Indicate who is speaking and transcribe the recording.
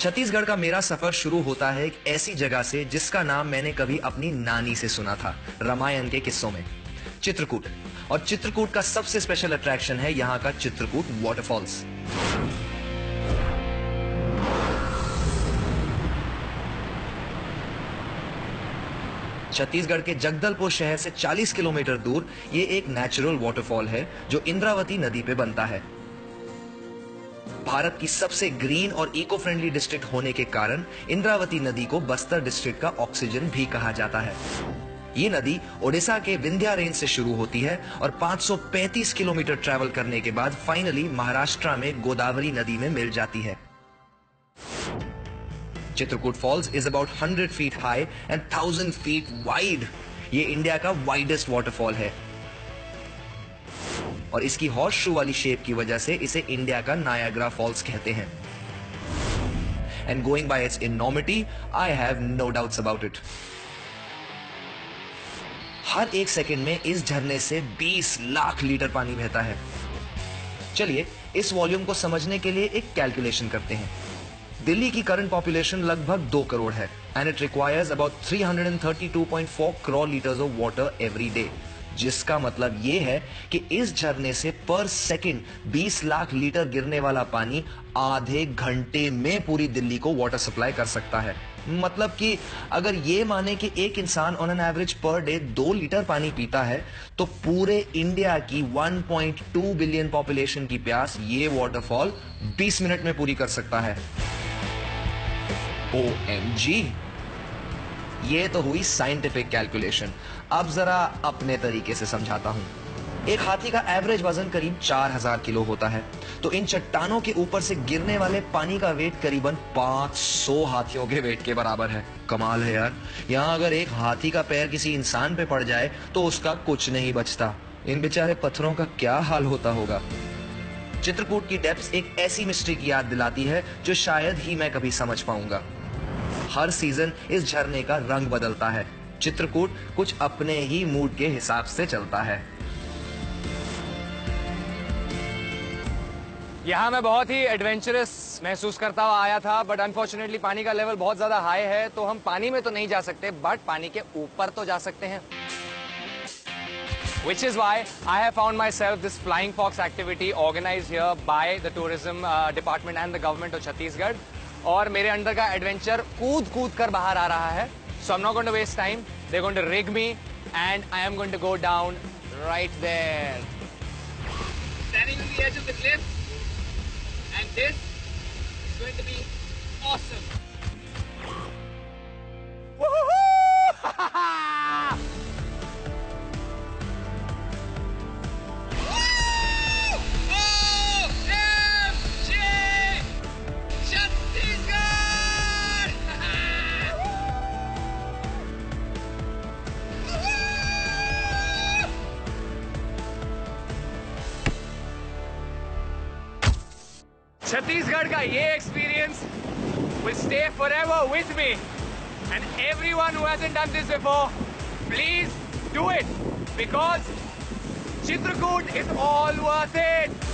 Speaker 1: छत्तीसगढ़ का मेरा सफ़र शुरू होता है एक ऐसी जगह से जिसका नाम मैंने कभी अपनी नानी से सुना था, रामायण के किस्सों में। चित्रकूट। और चित्रकूट का सबसे स्पेशल अट्रैक्शन है यहाँ का चित्रकूट वाटरफॉल्स छत्तीसगढ़ के जगदलपुर शहर से 40 किलोमीटर दूर ये एक नेचुरल वाटरफॉल है, जो इंद्रावती नदी पे बनता है। भारत की सबसे ग्रीन और इको फ्रेंडली डिस्ट्रिक्ट होने के कारण इंद्रावती नदी को बस्तर डिस्ट्रिक्ट का ऑक्सीजन भी कहा जाता है। ये नदी ओडिशा के विंध्या रेंज से शुरू होती है और 535 किलोमीटर ट्रैवल करने के बाद फाइनली महाराष्ट्र में गोदावरी नदी में मिल जाती है। Chitrakoot falls is about 100 feet high and 1000 feet wide ये इंडिया का वाइडेस्ट वाटरफॉल है। और इसकी हॉर्स शू वाली शेप की वजह से इसे इंडिया का नायाग्रा फॉल्स कहते हैं। And going by its enormity I have no doubts about it हर एक सेकंड में इस झरने से 20 लाख लीटर पानी बहता है। चलिए, इस वॉल्यूम को समझने के लिए एक कैलकुलेशन करते हैं। दिल्ली की करंट पॉपुलेशन लगभग दो करोड़ है and it requires about 332.4 crore litres of water every day जिसका मतलब ये है कि इस झरने से पर सेकंड 20 लाख लीटर गिरने वाला पानी आधे घंटे में पूरी दिल्ली को वाटर सप्लाई कर सकता है। मतलब कि अगर ये माने कि एक इंसान on an average per day दो लीटर पानी पीता है तो पूरे इंडिया की 1.2 बिलियन पॉपुलेशन की प्यास ये वाटरफॉल 20 मिनट में पूरी कर सकता है। ओ ये तो हुई साइंटिफिक कैलकुलेशन अब जरा अपने तरीके से समझाता हूँ। एक हाथी का एवरेज वज़न करीब 4000 किलो होता है। तो इन चट्टानों के ऊपर से गिरने वाले पानी का वेट करीबन 500 हाथियों के वेट के बराबर है। कमाल है यार। यहाँ अगर एक हाथी का पैर किसी इंसान पे पड़ जाए तो उसका कुछ नहीं बचता। इन बेचारे पत्थरों का क्या हाल होता होगा? चित्रकूट की डेप्थ एक ऐसी मिस्ट्री की याद दिलाती है, जो शायद ही मैं कभी समझ पाऊँगा। हर सीज़न इस झरने का रंग बदलता है। चित्रकूट कुछ अपने ही मूड के हिसाब से चलता है।
Speaker 2: यहाँ मैं बहुत ही एडवेंचरस महसूस करता हुआ आया था बट अनफॉर्चुनेटली पानी का लेवल बहुत ज़्यादा हाई है तो हम पानी में तो नहीं जा सकते बट पानी के ऊपर तो जा सकते हैं। Which is why I have found myself this flying fox activity organized here by the tourism uh, department and the government of Chhattisgarh. और मेरे अंडर का एडवेंचर कूद कूद कर बाहर आ रहा है। So am not going waste time they going rig me and I am going to go down right there Chhattisgarh का ये experience will stay forever with me. And everyone who hasn't done this before, please do it because Chitrakoot is all worth it.